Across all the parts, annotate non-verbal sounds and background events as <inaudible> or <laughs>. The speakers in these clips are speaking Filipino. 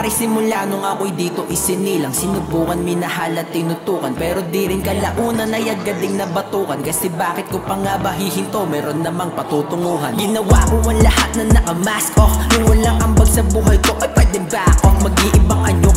nangyari simula nung ako'y dito isinilang. Sinubukan, minahal at tinutukan. Pero di rin kalauna na yagading nabatukan. Kasi bakit ko pa nga ba hihinto? Meron namang patutunguhan. Ginawa ko ang lahat na nakamask off. Nung walang ambag sa buhay ko ay pwedeng back off. Mag-iibang anyo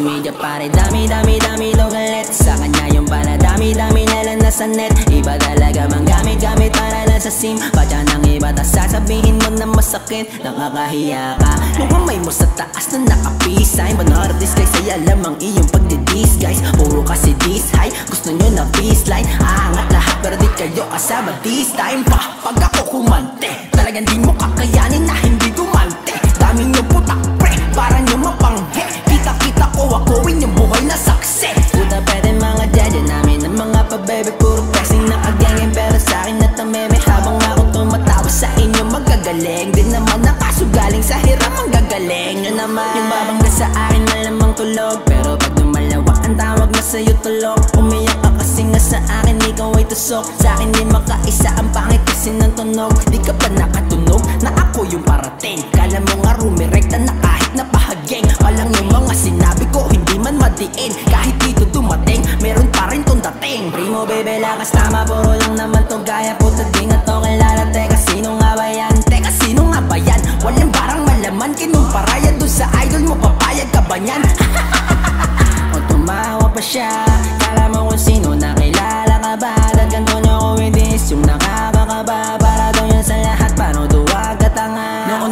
media pare. Dami dami dami logalet Sa kanya yung pala dami dami na lang nasa net. Iba talaga mang gamit gamit para lang sa sim Padya ng iba tas sasabihin mo na masakit? Nakakahiya ka. Yung kamay mo sa taas na naka-peace sign Banara disguise ay alam ang iyong pagdi-disguise. Puro kasi this high Gusto nyo na peace line. Aangat lahat pero di kayo kasama this time. Pa Pag ako kumante Talagang di mo kakayanin gagaling Yun naman. Yung babangga sa akin malamang tulog. Pero pag lumalawa ang tawag na sa'yo tulog. Umiyak ka kasi nga sa akin ikaw ay tusok. Sa akin di makaisa ang pangit kasi ng tunog. Di ka pa nakatunog na ako yung parating. Kala mo nga rumirekta na kahit na pahageng Palang yung mga sinabi ko hindi man madiin. Kahit dito dumating meron pa rin tong dating. Primo bebe lakas tama puro lang naman to. Gaya Puta di nga to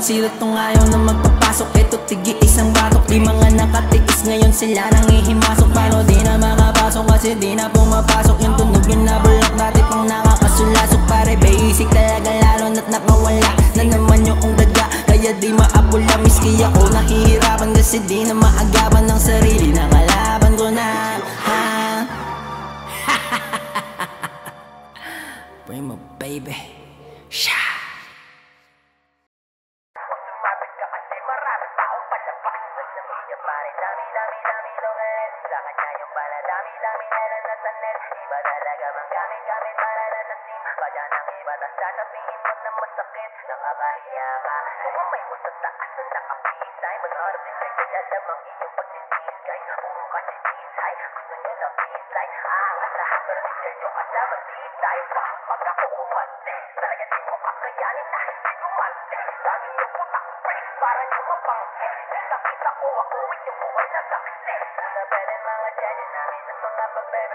sila tong ayaw na magpapasok. Ito tigi isang batok. Di mga nakatiis. Ngayon sila nang ihimasok Paano di na makapasok? Kasi di na pumapasok. Yung tunog yung nabulak. Dati pang nakakasulasok Pare. Basic talaga Lalo na't nakawala Na naman yung daga. Kaya di maapula Miski ako. Nahihirapan Kasi di na maagapan ng sarili na kalaban ko na ha? <laughs> Primo baby. Sha akong palabas Sa media pare dami dami dami logalet Sa kanya yung pala dami dami na nasa net Iba talaga mang gamit gamit para lang sa sim Padya ng iba tas sasabihin mo na masakit Nakakahiya ka Yung kamay mo sa taas na Manharap din kayo kaya alam ang iyong pagdi-disguise Puro kasi this high Gusto nyo na line Aangat lahat pero di kayo kasama time pa Pag ako kumante nyo mapanghe Kita-kita ko ako yung buhay na success Una pwede mga judge namin Ang mga pabebe